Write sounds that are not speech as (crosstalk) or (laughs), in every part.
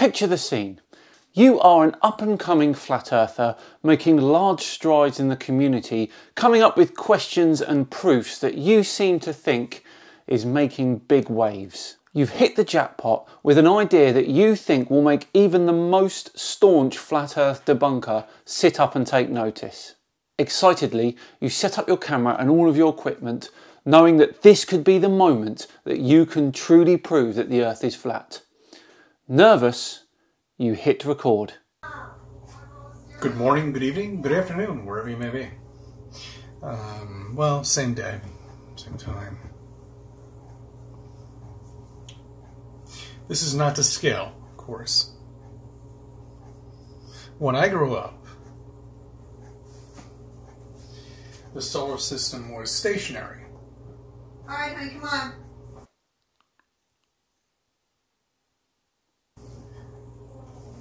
Picture the scene. You are an up and coming flat earther making large strides in the community, coming up with questions and proofs that you seem to think is making big waves. You've hit the jackpot with an idea that you think will make even the most staunch flat earth debunker sit up and take notice. Excitedly, you set up your camera and all of your equipment, knowing that this could be the moment that you can truly prove that the earth is flat. Nervous, you hit record. Good morning, good evening, good afternoon, wherever you may be. Um, well, same day, same time. This is not to scale, of course. When I grew up, the solar system was stationary. All right, honey, come on.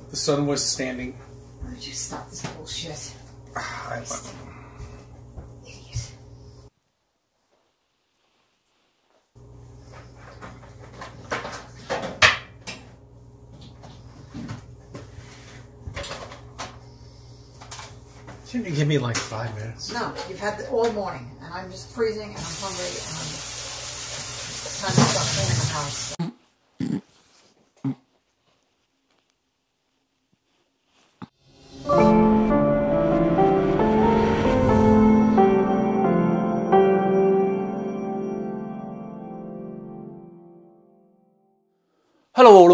The sun was standing. Why don't you stop this bullshit? Ah, I, Idiot. Can you give me like five minutes? No, you've had it all morning, and I'm just freezing, and I'm hungry, and I'm it's time to start cleaning the house.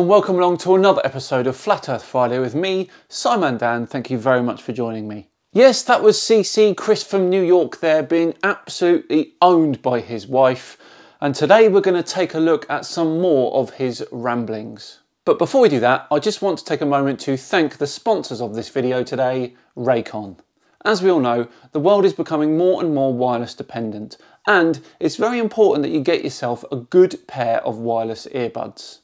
And welcome along to another episode of Flat Earth Friday with me, SciManDan. Thank you very much for joining me. Yes, that was CC, Chris from New York, there being absolutely owned by his wife. And today we're going to take a look at some more of his ramblings. But before we do that, I just want to take a moment to thank the sponsors of this video today, Raycon. As we all know, the world is becoming more and more wireless dependent, and it's very important that you get yourself a good pair of wireless earbuds.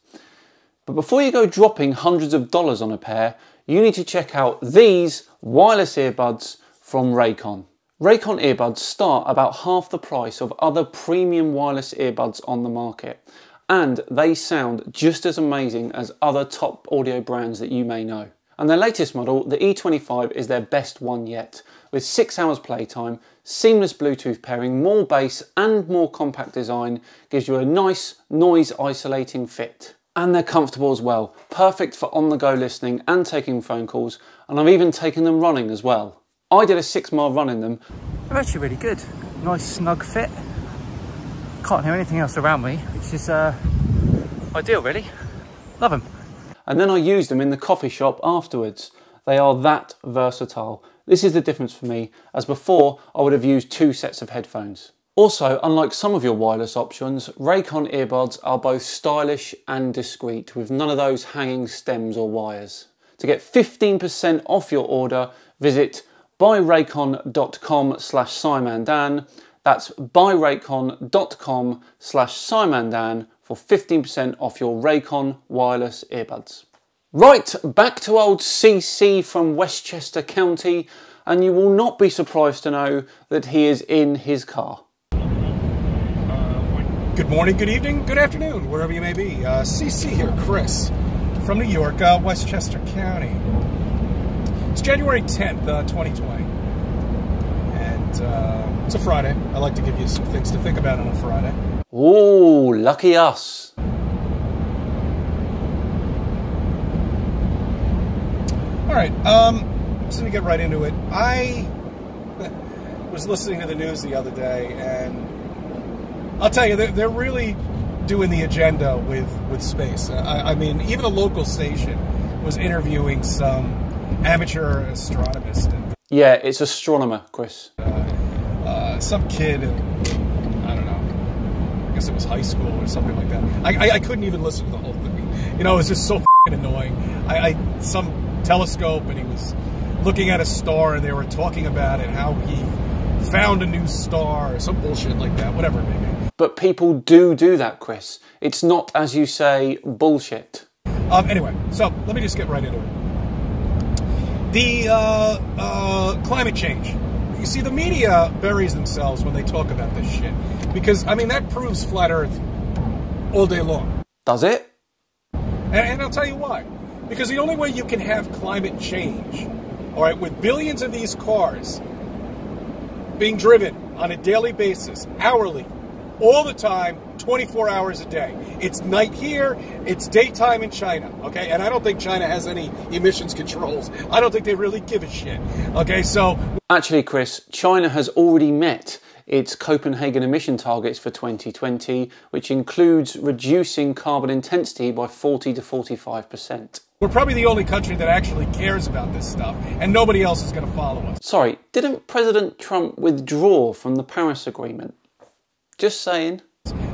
But before you go dropping hundreds of dollars on a pair, you need to check out these wireless earbuds from Raycon. Raycon earbuds start about half the price of other premium wireless earbuds on the market, and they sound just as amazing as other top audio brands that you may know. And their latest model, the E25, is their best one yet, with 6 hours playtime, seamless Bluetooth pairing, more bass and more compact design, gives you a nice noise isolating fit and they're comfortable as well. Perfect for on the go listening and taking phone calls, and I've even taken them running as well. I did a six mile run in them. They're actually really good. Nice snug fit. Can't hear anything else around me, which is uh, ideal really. Love them. And then I used them in the coffee shop afterwards. They are that versatile. This is the difference for me, as before I would have used two sets of headphones. Also, unlike some of your wireless options, Raycon earbuds are both stylish and discreet, with none of those hanging stems or wires. To get 15% off your order, visit buyraycon.com slash scimandan. That's buyraycon.com slash scimandan for 15% off your Raycon wireless earbuds. Right, back to old CC from Westchester County, and you will not be surprised to know that he is in his car. Good morning, good evening, good afternoon, wherever you may be. Uh, CC here, Chris, from New York, uh, Westchester County. It's January 10th, uh, 2020. And uh, it's a Friday. I like to give you some things to think about on a Friday. Ooh, lucky us. All right, um, just going to get right into it. I (laughs) was listening to the news the other day, and I'll tell you, they're, they're really doing the agenda with, with space. I, I mean, even a local station was interviewing some amateur astronomist and Yeah, it's astronomer, Chris. uh, some kid in, I don't know, I guess it was high school or something like that. I, I, I couldn't even listen to the whole thing. You know, it was just so fing annoying. I, I some telescope and he was looking at a star and they were talking about it, how he found a new star or some bullshit like that, whatever it may be. But people do do that, Chris. It's not, as you say, bullshit. Um, anyway, so let me just get right into it. The uh, uh, climate change. You see, the media buries themselves when they talk about this shit because I mean that proves flat Earth all day long, Does it? and, and I'll tell you why. Because the only way you can have climate change, all right, with billions of these cars being driven on a daily basis, hourly, all the time, 24 hours a day. It's night here, it's daytime in China, okay? And I don't think China has any emissions controls. I don't think they really give a shit, okay? So. Actually, Chris, China has already met its Copenhagen emission targets for 2020, which includes reducing carbon intensity by 40 to 45%. We're probably the only country that actually cares about this stuff, and nobody else is going to follow us. Sorry, didn't President Trump withdraw from the Paris Agreement? Just saying.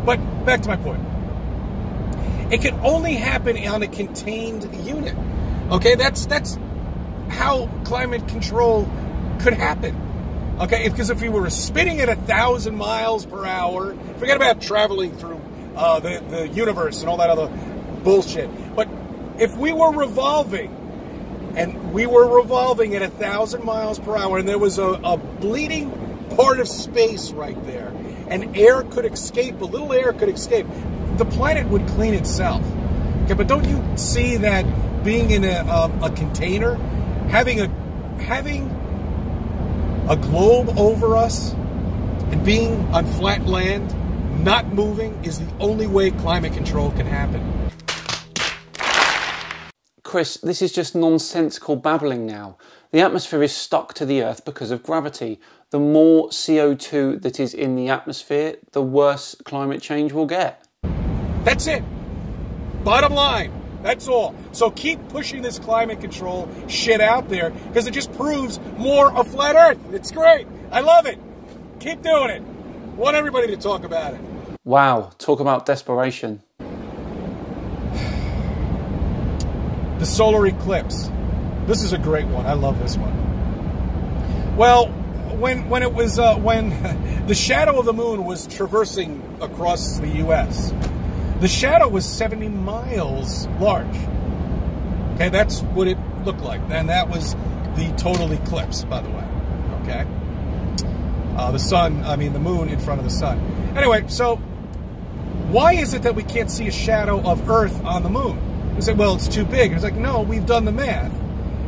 But back to my point. It can only happen on a contained unit. Okay, that's that's how climate control could happen. Okay, because if we were spinning at a thousand miles per hour, forget about traveling through uh, the the universe and all that other bullshit. But if we were revolving, and we were revolving at a thousand miles per hour, and there was a, a bleeding part of space right there, and air could escape, a little air could escape, the planet would clean itself. Okay, but don't you see that being in a, um, a container, having a having a globe over us, and being on flat land, not moving, is the only way climate control can happen. Chris, this is just nonsensical babbling now. The atmosphere is stuck to the Earth because of gravity. The more CO2 that is in the atmosphere, the worse climate change will get. That's it. Bottom line. That's all. So keep pushing this climate control shit out there because it just proves more of flat Earth. It's great. I love it. Keep doing it. Want everybody to talk about it. Wow, talk about desperation. The solar eclipse. This is a great one. I love this one. Well, when when it was uh, when (laughs) the shadow of the moon was traversing across the U.S., the shadow was 70 miles large. Okay, that's what it looked like, and that was the total eclipse, by the way. Okay, uh, the sun, I mean the moon in front of the sun. Anyway, so why is it that we can't see a shadow of Earth on the moon? We say, well, it's too big. It's like, no, we've done the math.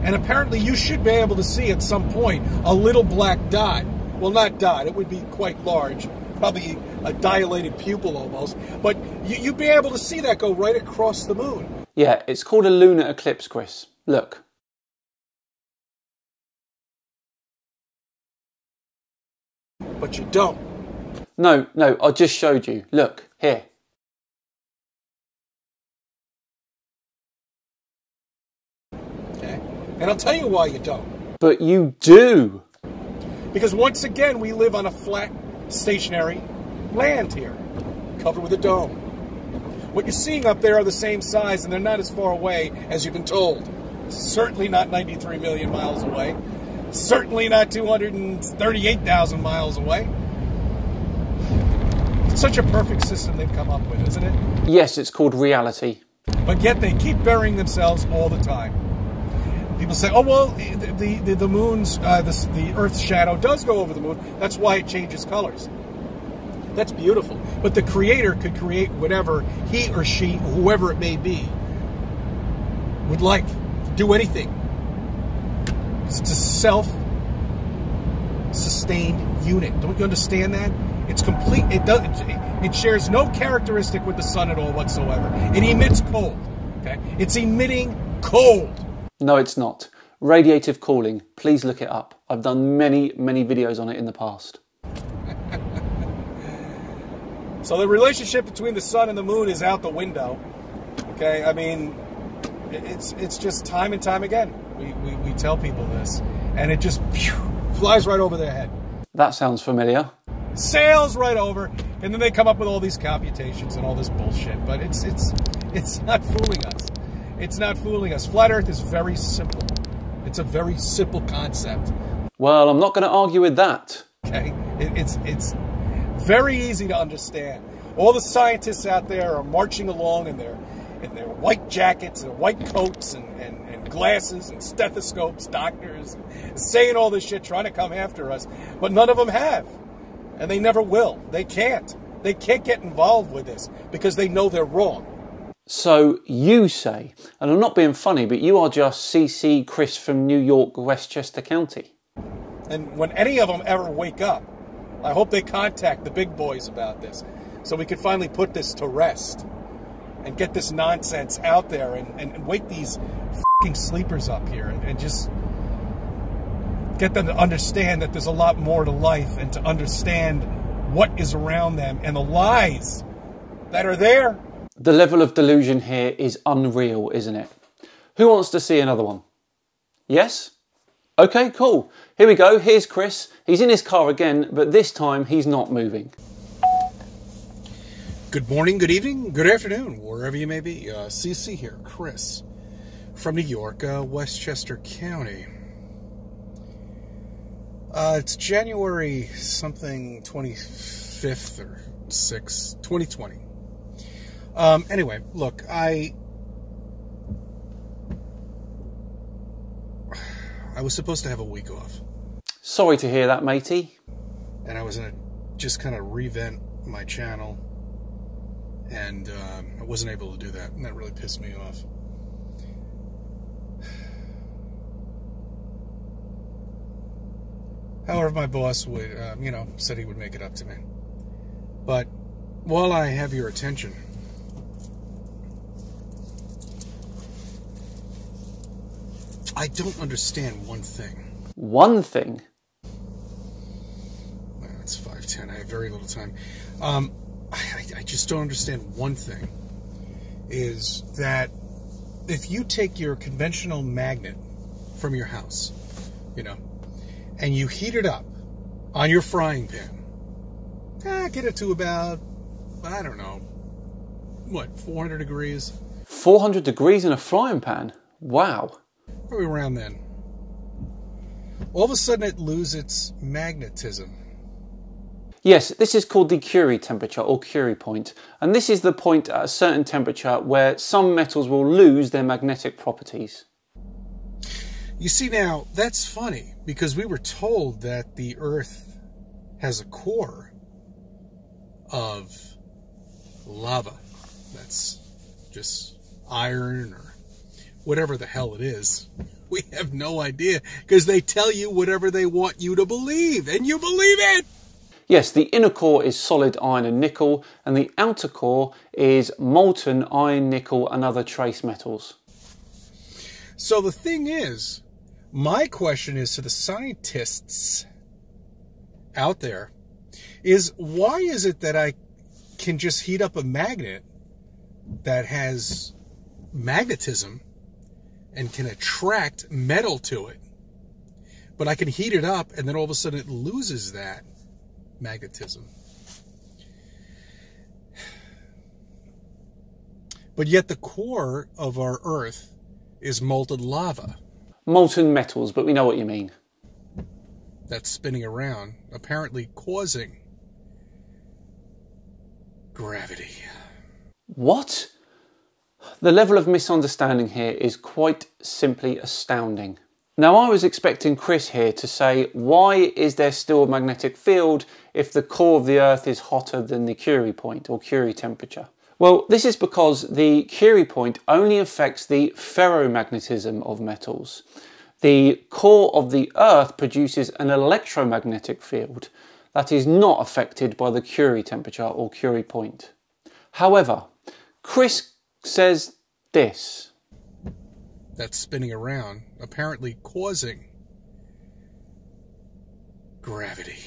And apparently you should be able to see at some point a little black dot. Well, not dot, it would be quite large, probably a dilated pupil almost. But you, would be able to see that go right across the moon. Yeah, it's called a lunar eclipse, Chris. Look. But you don't. No, no, I just showed you. Look, here. And I'll tell you why you don't. But you do. Because once again, we live on a flat, stationary land here, covered with a dome. What you're seeing up there are the same size, and they're not as far away as you've been told. Certainly not 93 million miles away. Certainly not 238,000 miles away. It's such a perfect system they've come up with, isn't it? Yes, it's called reality. But yet they keep burying themselves all the time people say, "Oh well, the the, the moon's uh, the, the Earth's shadow does go over the moon. That's why it changes colors." That's beautiful. But the Creator could create whatever he or she, whoever it may be, would like. Do anything. It's a self-sustained unit. Don't you understand that? It's complete. It does. It shares no characteristic with the sun at all whatsoever. It emits cold. Okay. It's emitting cold. No, it's not. Radiative cooling, please look it up. I've done many, many videos on it in the past. (laughs) so the relationship between the sun and the moon is out the window. Okay, I mean, it's it's just time and time again. We, we, we tell people this, and it just phew, flies right over their head. That sounds familiar. Sails right over, and then they come up with all these computations and all this bullshit. But it's it's it's not fooling us. It's not fooling us. Flat Earth is very simple. It's a very simple concept. Well, I'm not going to argue with that. Okay, it, it's it's very easy to understand. All the scientists out there are marching along in their in their white jackets and white coats and, and, and glasses and stethoscopes, doctors, saying all this shit, trying to come after us, but none of them have, and they never will. They can't. They can't get involved with this because they know they're wrong. So you say, and I'm not being funny, but you are just CC Chris from New York, Westchester County. And when any of them ever wake up, I hope they contact the big boys about this so we can finally put this to rest and get this nonsense out there and, and, and wake these fing sleepers up here and, and just get them to understand that there's a lot more to life and to understand what is around them and the lies that are there. The level of delusion here is unreal, isn't it? Who wants to see another one? Yes? Okay, cool. Here we go. Here's Chris. He's in his car again, but this time he's not moving. Good morning, good evening, good afternoon, wherever you may be. Uh, CC here, Chris, from New York, uh, Westchester County. Uh, it's January something 25th or 6th, 2020. Um, anyway, look, I. I was supposed to have a week off, Sorry to hear that, matey. and I was going to just kind of revent my channel, and um, I wasn't able to do that, and that really pissed me off. However, my boss would, uh, you know, said he would make it up to me. But while I have your attention, I don't understand one thing. One thing. Well, It's five ten. I have very little time. Um, I, I just don't understand one thing. Is that if you take your conventional magnet from your house, you know, and you heat it up on your frying pan, ah, get it to about I don't know, what 400 degrees, 400 degrees in a frying pan. Wow. Probably around then. All of a sudden, it loses its magnetism. Yes, this is called the Curie temperature or Curie point, and this is the point at a certain temperature where some metals will lose their magnetic properties. You see, now that's funny because we were told that the Earth has a core of lava. That's just iron or whatever the hell it is. (laughs) We have no idea because they tell you whatever they want you to believe, and you believe it. Yes, the inner core is solid iron and nickel, and the outer core is molten iron, nickel, and other trace metals. So the thing is, my question is to the scientists out there is why is it that I can just heat up a magnet that has magnetism and can attract metal to it, but I can heat it up and then all of a sudden it loses that magnetism. But yet the core of our Earth is molten lava Molten metals, but we know what you mean. that's spinning around, apparently causing gravity. What? The level of misunderstanding here is quite simply astounding. Now, I was expecting Chris here to say, why is there still a magnetic field if the core of the Earth is hotter than the Curie point or Curie temperature? Well, this is because the Curie point only affects the ferromagnetism of metals. The core of the Earth produces an electromagnetic field that is not affected by the Curie temperature or Curie point. However, Chris says this. That's spinning around, apparently causing gravity.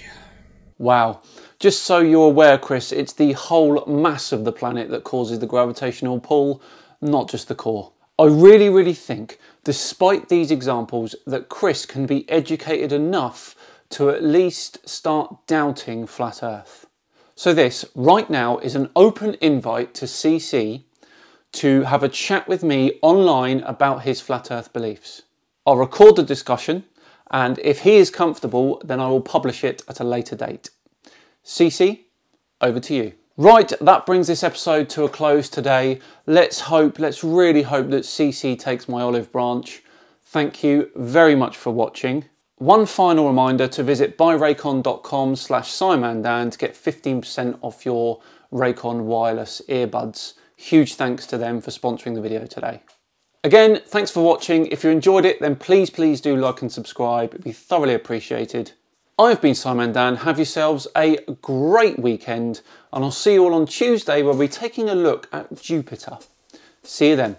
Wow. Just so you're aware, Chris, it's the whole mass of the planet that causes the gravitational pull, not just the core. I really, really think, despite these examples, that Chris can be educated enough to at least start doubting flat Earth. So, this right now is an open invite to CC to have a chat with me online about his flat Earth beliefs. I'll record the discussion, and if he is comfortable, then I will publish it at a later date. CC, over to you. Right, that brings this episode to a close today. Let's hope, let's really hope that CC takes my olive branch. Thank you very much for watching. One final reminder to visit buyraycon.com slash scimandan to get 15% off your Raycon wireless earbuds. Huge thanks to them for sponsoring the video today. Again, thanks for watching. If you enjoyed it, then please, please do like and subscribe. It'd be thoroughly appreciated. I've been SciManDan. Have yourselves a great weekend, and I'll see you all on Tuesday where we'll be taking a look at Jupiter. See you then.